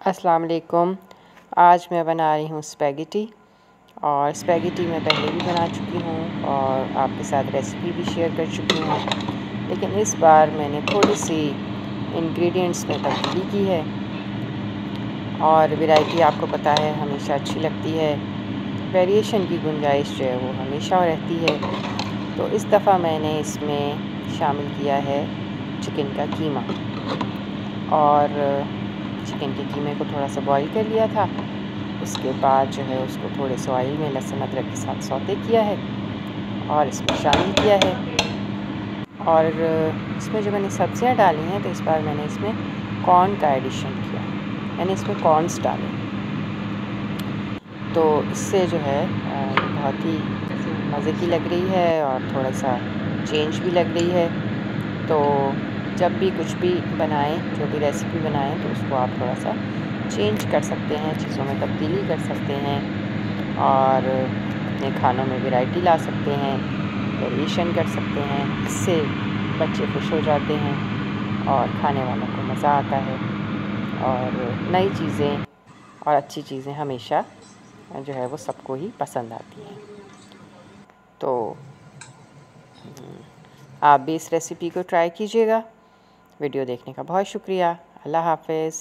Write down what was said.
अस्सलाम वालेकुम। आज मैं बना रही हूँ स्पैगेटी और स्पैगेटी मैं पहले भी बना चुकी हूँ और आपके साथ रेसिपी भी शेयर कर चुकी हूँ। लेकिन इस बार मैंने थोड़ी सी इंग्रेडिएंट्स में तब्दीली की है और वैरायटी आपको पता है, हमेशा अच्छी लगती है। वेरिएशन की गुंजाइश जो है वो हमेशा रहती है। तो इस दफ़ा मैंने इसमें शामिल किया है चिकन का कीमा और चिकन के कीमे को थोड़ा सा बॉईल कर लिया था। उसके बाद जो है उसको थोड़े से ऑयल में लहसुन अदरक के साथ सौते किया है और इसमें शामिल किया है। और इसमें जो मैंने सब्ज़ियाँ डाली हैं तो इस बार मैंने इसमें कॉर्न का एडिशन किया। मैंने इसमें कॉर्नस डाले। तो इससे जो है बहुत ही मज़े की लग रही है और थोड़ा सा चेंज भी लग रही है। तो जब भी कुछ भी बनाएँ, जो भी रेसिपी बनाएँ तो उसको आप थोड़ा सा चेंज कर सकते हैं, चीज़ों में तब्दीली कर सकते हैं और अपने खानों में वैरायटी ला सकते हैं वेरिएशन कर सकते हैं, इससे बच्चे खुश हो जाते हैं और खाने वालों को मज़ा आता है और नई चीज़ें और अच्छी चीज़ें हमेशा जो है वो सबको ही पसंद आती हैं। तो आप भी इस रेसिपी को ट्राई कीजिएगा। वीडियो देखने का बहुत शुक्रिया। अल्लाह हाफिज़।